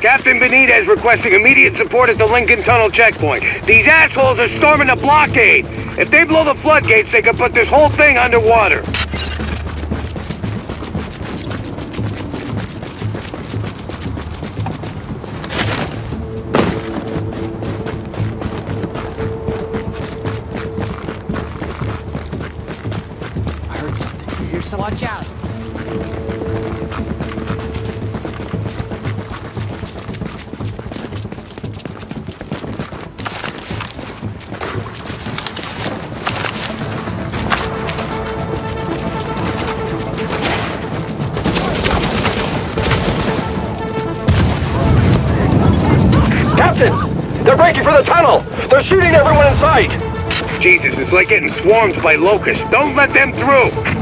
Captain Benitez requesting immediate support at the Lincoln Tunnel checkpoint. These assholes are storming the blockade. If they blow the floodgates, they could put this whole thing underwater. I heard something. You hear something? Watch out. They're breaking for the tunnel! They're shooting everyone in sight! Jesus, it's like getting swarmed by locusts. Don't let them through!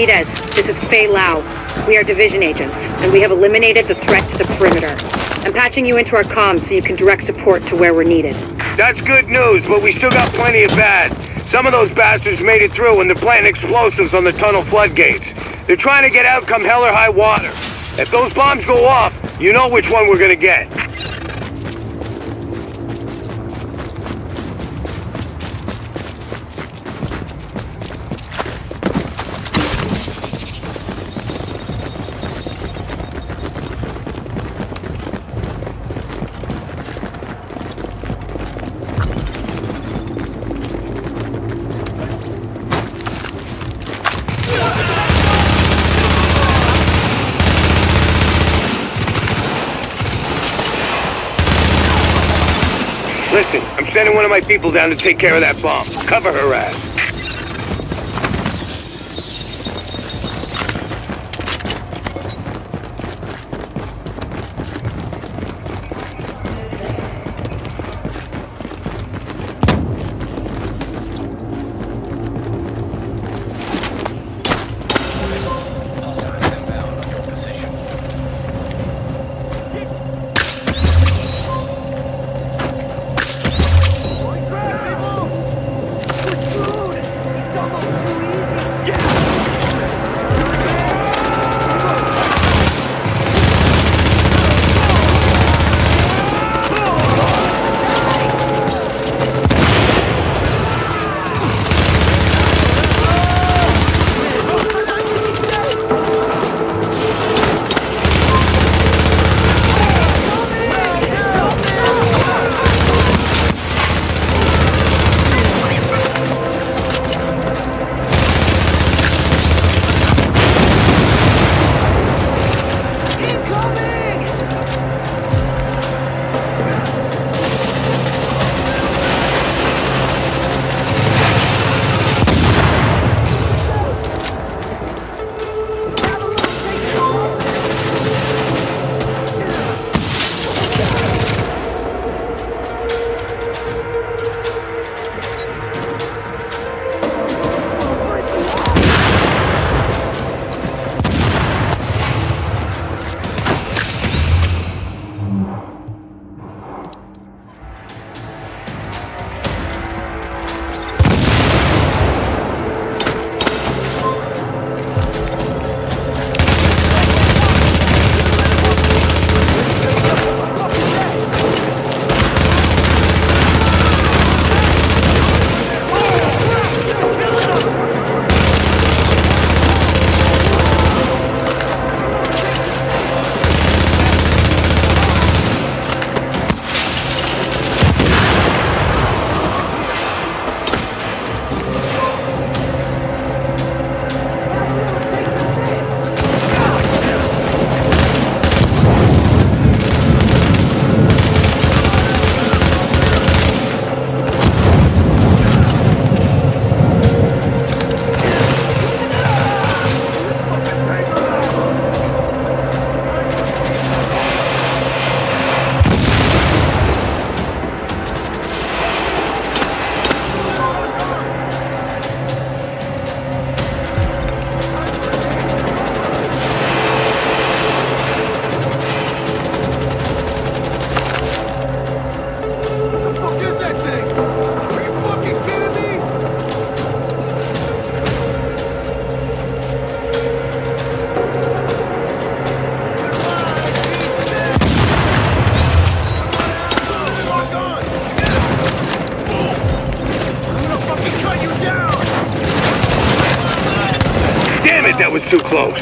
Benitez, this is Faye Lau. We are division agents, and we have eliminated the threat to the perimeter. I'm patching you into our comms so you can direct support to where we're needed. That's good news, but we still got plenty of bad. Some of those bastards made it through and they're planting explosives on the tunnel floodgates. They're trying to get out come hell or high water. If those bombs go off, you know which one we're gonna get. Sending one of my people down to take care of that bomb. Cover her ass. Too close.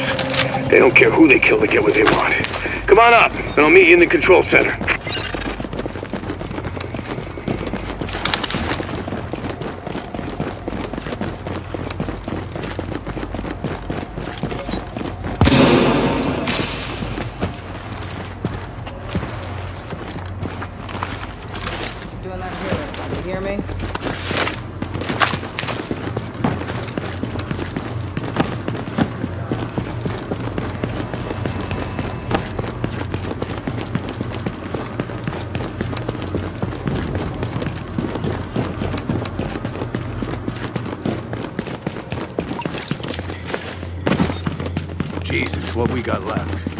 They don't care who they kill to get what they want. Come on up, and I'll meet you in the control center. Doing that here. You hear me? Jesus, what we got left?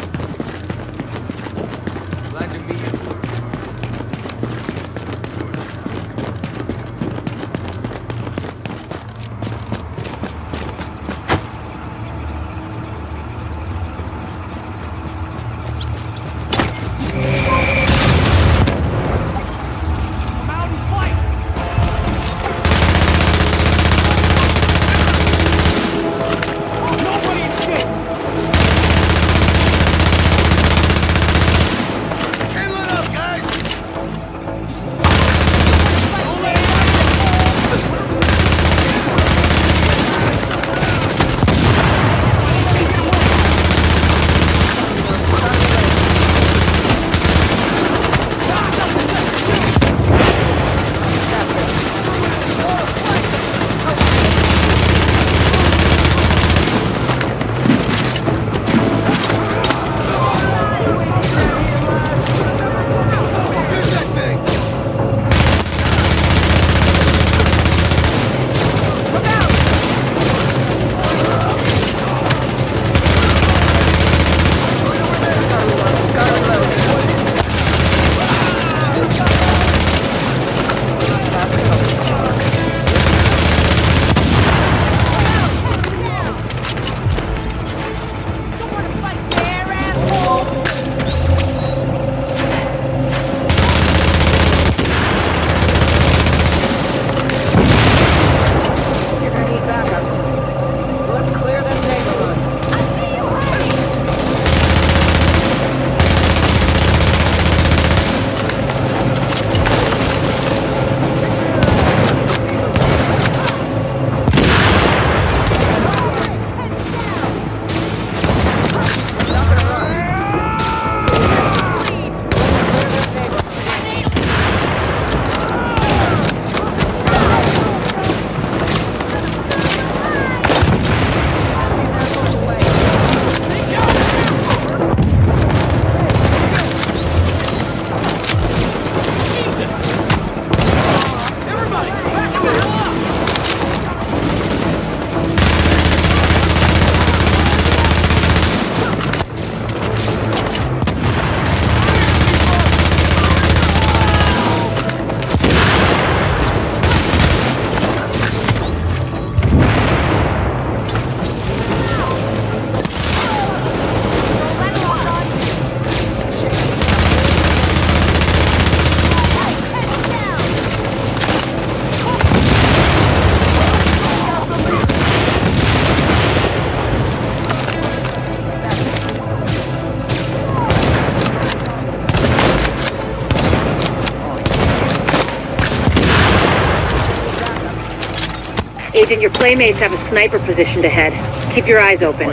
Agent, your playmates have a sniper positioned ahead. Keep your eyes open.